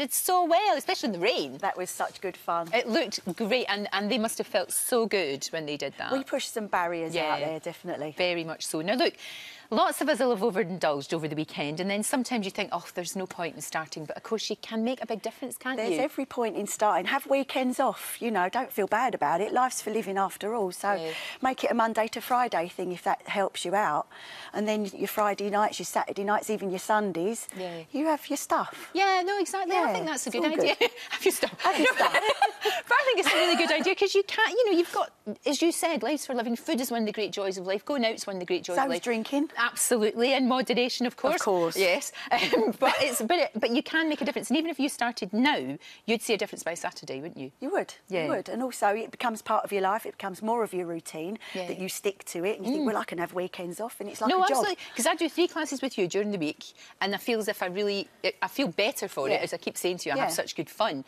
did so well, especially in the rain. That was such good fun. It looked great, and, and they must have felt so good when they did that. We pushed some barriers Yeah. out there, definitely. Very much so. Now, look, lots of us will have overindulged over the weekend, and then sometimes you think, oh, there's no point in starting. But of course, you can make a big difference, can't There's you? There's every point in starting. Have weekends off, you know, don't feel bad about it. Life's for living after all. So Yeah. make it a Monday to Friday thing if that helps you out. And then your Friday nights, your Saturday nights, even your Sundays, Yeah. you have your stuff. Yeah, no, exactly. I think that's a good idea. good. Have you stopped? Have your stuff. but I think it's a really good idea because you can't, you know, you've got, as you said, life's for living. Food is one of the great joys of life. Going out's one of the great joys So of life. drinking. Absolutely, in moderation, of course. Of course. Yes, um, but it's but it, but you can make a difference. And even if you started now, you'd see a difference by Saturday, wouldn't you? You would, Yeah. you would. And also it becomes part of your life, it becomes more of your routine Yeah. that you stick to it and you think, well, I can have weekends off and it's like no, a job. absolutely. Because I do three classes with you during the week, and I feel as if I really, I feel better for Yeah. it. As I keep saying to you, I have such good fun.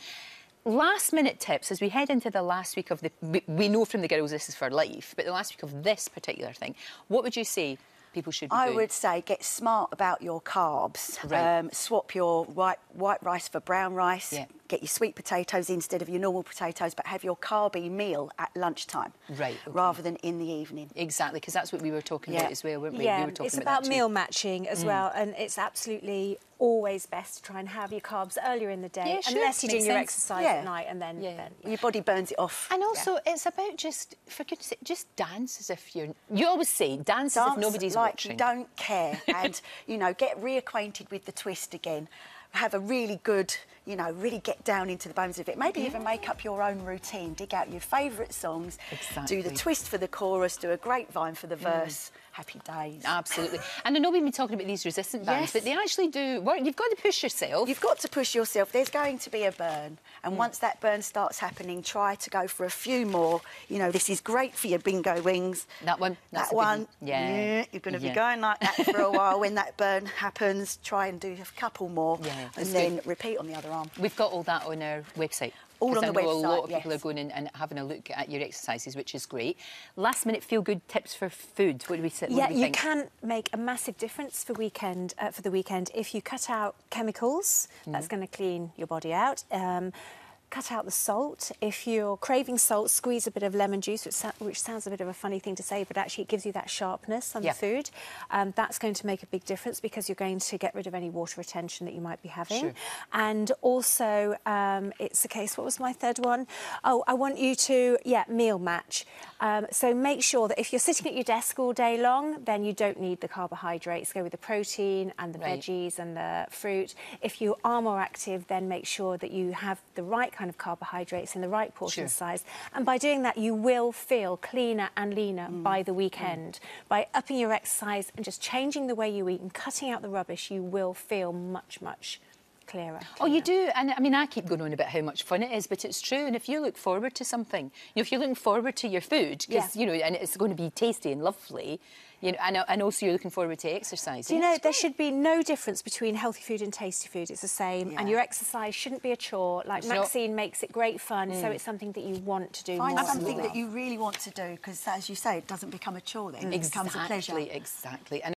Last minute tips as we head into the last week of the. we- We know from the girls this is for life, but the last week of this particular thing, what would you say people should be I doing? would say get smart about your carbs. Right. Um, swap your white, white rice for brown rice. Yeah. Get your sweet potatoes instead of your normal potatoes, but have your carby meal at lunchtime. Right, okay. Rather than in the evening. Exactly, because that's what we were talking Yeah. about as well, weren't we? we Yeah, were talking it's about, about meal matching as well, and it's absolutely always best to try and have your carbs earlier in the day, Yeah, sure, unless you're doing your sense. exercise Yeah. at night, and then, Yeah. then Your body burns it off. And also, it's about just, for goodness sake, just dance as if you're. You always say dance, as if Dance nobody's like watching. you don't care, and you know, get reacquainted with the twist again. Have a really good, you know, really get down into the bones of it. Maybe even make up your own routine. Dig out your favourite songs. Do the twist for the chorus. Do a grapevine for the mm. verse. Happy days. Absolutely. And I know we've been talking about these resistant bands, Yes. but they actually do work. You've got to push yourself. You've got to push yourself. There's going to be a burn. Mm. And once that burn starts happening, try to go for a few more. You know, this is great for your bingo wings. That one, that one. one. Yeah. You're going to Yeah. be going like that for a while. When that burn happens, try and do a couple more. Yeah, and then good. repeat on the other arm. We've got all that on our website. All on I the know a lot website, of people are going in and having a look at your exercises, which is great. Last minute feel good tips for food. What do we say? Yeah, you think? can make a massive difference for weekend uh, for the weekend if you cut out chemicals. Mm. That's going to clean your body out. Um, cut out the salt. If you're craving salt, squeeze a bit of lemon juice, which, which sounds a bit of a funny thing to say, but actually it gives you that sharpness on the food. Um, that's going to make a big difference because you're going to get rid of any water retention that you might be having. Sure. And also, um, it's the case. What was my third one? Oh, I want you to, yeah, meal match. Um, so make sure that if you're sitting at your desk all day long, then you don't need the carbohydrates. Go with the protein and the Right. veggies and the fruit. If you are more active, then make sure that you have the right kind of carbohydrates in the right portion Sure. size. And by doing that, you will feel cleaner and leaner Mm. by the weekend. By upping your exercise and just changing the way you eat and cutting out the rubbish, you will feel much, much clearer. Oh, you do, and I mean, I keep going on about how much fun it is, but it's true. And if you look forward to something, you know, if you're looking forward to your food, because Yeah. you know, and it's going to be tasty and lovely, you know, and, and also you're looking forward to exercise. Do you know there great. should be no difference between healthy food and tasty food? It's the same, and your exercise shouldn't be a chore. Like It's not- Maxine makes it great fun, so mm. it's something that you want to do Find more. something more that you really want to do because, as you say, it doesn't become a chore then. It becomes a pleasure. Exactly, exactly. And